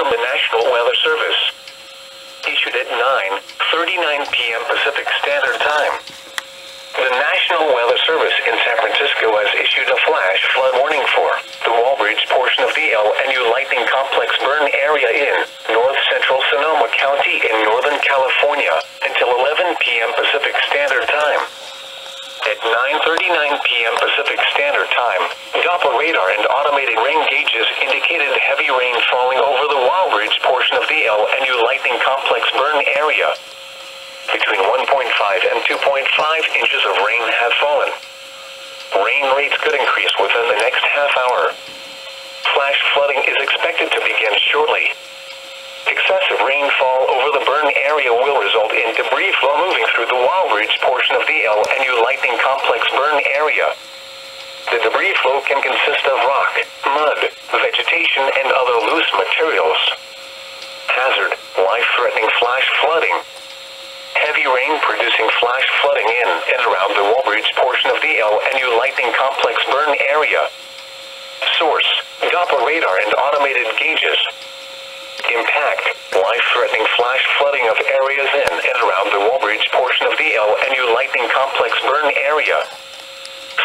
from the National Weather Service. Issued at 9:39 p.m. Pacific Standard Time. The National Weather Service in San Francisco has issued a flash flood warning for the Walbridge portion of the LNU Lightning Complex burn area in north central Sonoma County in Northern California until 11 p.m. Pacific Standard Time. At 9.39 p.m. Pacific Standard Time, Doppler radar and automated rain gauges indicated heavy rain falling over the Walbridge portion of the LNU Lightning Complex burn area. Between 1.5 and 2.5 inches of rain have fallen. Rain rates could increase within the next half hour. Flash flooding is expected to begin shortly. Excessive rainfall over the burn area will result in debris flow moving through the Walbridge portion of the LNU Lightning Complex burn area. The debris flow can consist of rock, mud, vegetation, and other loose materials. Hazard, life-threatening flash flooding. Heavy rain producing flash flooding in and around the Walbridge portion of the LNU Lightning Complex burn area. Source, Doppler radar and automated gauges. Impact, life-threatening flash flooding of areas in and around the Walbridge portion of the LNU Lightning Complex burn area.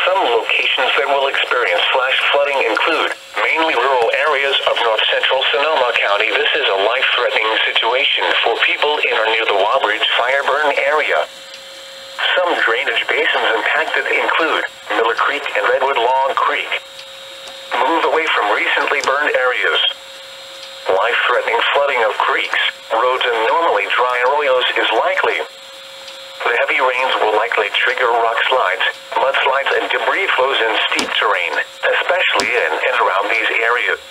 Some locations that will experience flash flooding include mainly rural areas of north central Sonoma County. This is a life-threatening situation for people in or near the Walbridge fire burn area. Some drainage basins impacted include Miller Creek and Redwood Long Creek. Move away from recently burned flooding of creeks, roads, and normally dry arroyos is likely. The heavy rains will likely trigger rock slides, mudslides, and debris flows in steep terrain, especially in and around these areas.